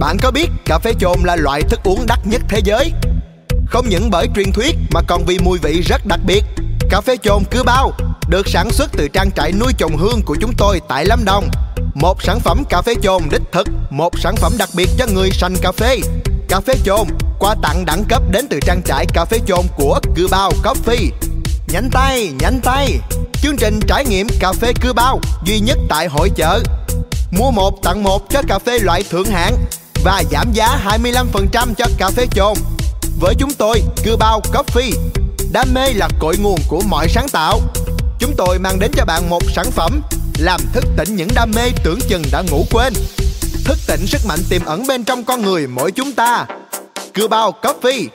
Bạn có biết cà phê chồn là loại thức uống đắt nhất thế giới? Không những bởi truyền thuyết mà còn vì mùi vị rất đặc biệt. Cà phê chồn cứ bao được sản xuất từ trang trại nuôi trồng hương của chúng tôi tại Lâm Đồng. Một sản phẩm cà phê chồn đích thực, một sản phẩm đặc biệt cho người sành cà phê. Cà phê chồn, quà tặng đẳng cấp đến từ trang trại cà phê chồn của Cư Bao Coffee. Nhanh tay, nhanh tay! Chương trình trải nghiệm cà phê Cư Bao duy nhất tại hội chợ. Mua một tặng một cho cà phê loại thượng hạng và giảm giá 25% cho cà phê chồn. Với chúng tôi, cưa Bao Coffee, đam mê là cội nguồn của mọi sáng tạo. Chúng tôi mang đến cho bạn một sản phẩm làm thức tỉnh những đam mê tưởng chừng đã ngủ quên. Thức tỉnh sức mạnh tiềm ẩn bên trong con người mỗi chúng ta. Cưa bao Coffee